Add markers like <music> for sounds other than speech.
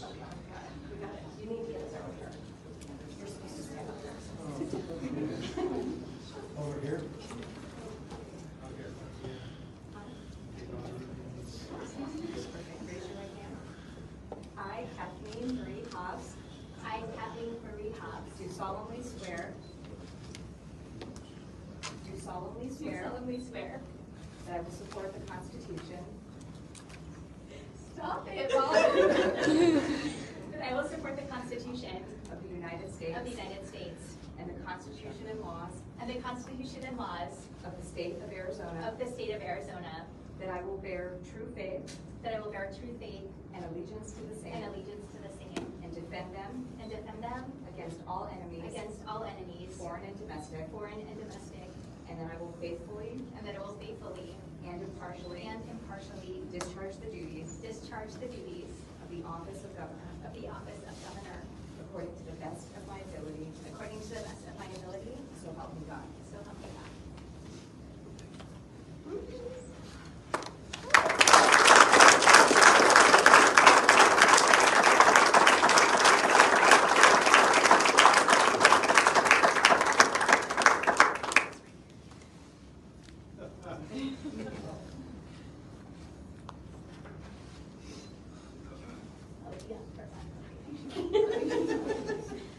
over here. You're supposed to stand up there. Over here? Raise your right hand. I, Kathleen Marie Hobbs, I, Kathleen Marie Hobbs, do solemnly swear, do solemnly do solemnly swear. that I will support the Constitution That <laughs> I will support the Constitution of the United States. of the United States. And the Constitution and laws. And the Constitution and laws. Of the state of Arizona, of the state of Arizona, that I will bear true faith. That I will bear true faith. And allegiance to the same. And allegiance to the same, and defend them. And defend them. Against all enemies, against all enemies, foreign and domestic, foreign and domestic, and that I will faithfully. And that I will faithfully. And impartially. And impartially. Discharge the duties. Discharge the duties. of the office of governor of the office of governor according to the best of my ability, according to the best of my ability, so help me God. so help me God. <laughs> Yeah, <laughs>